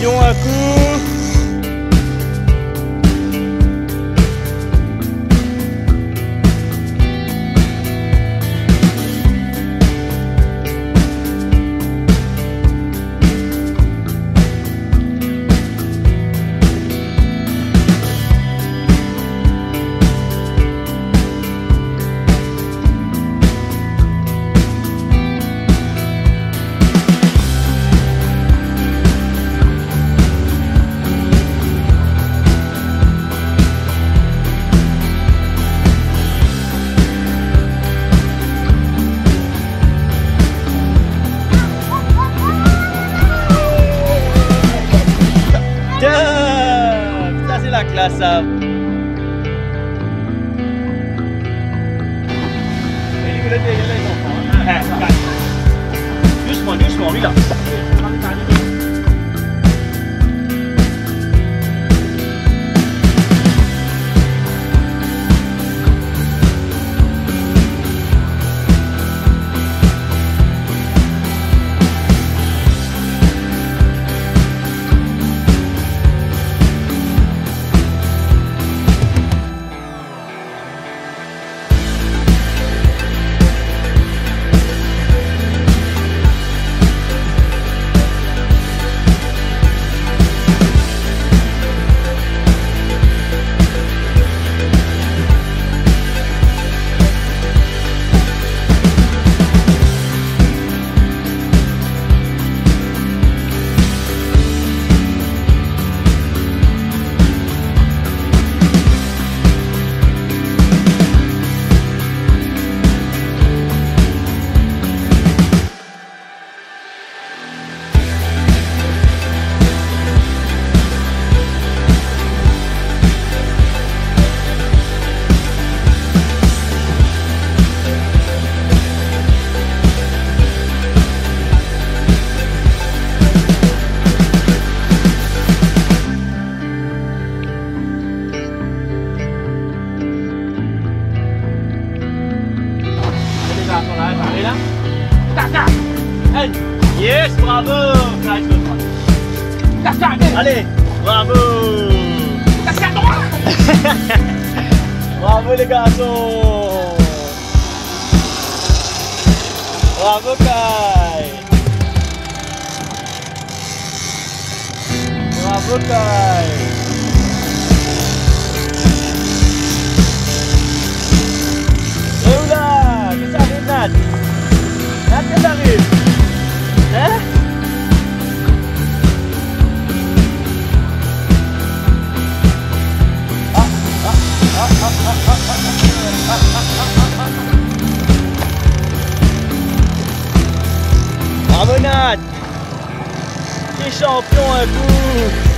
Yung. That's of Bravo. Tac, tac. Allez, bravo. Tac, tac, bravo les garçons. Bravo Kai. Bravo Kai. Ingat! Kes champion à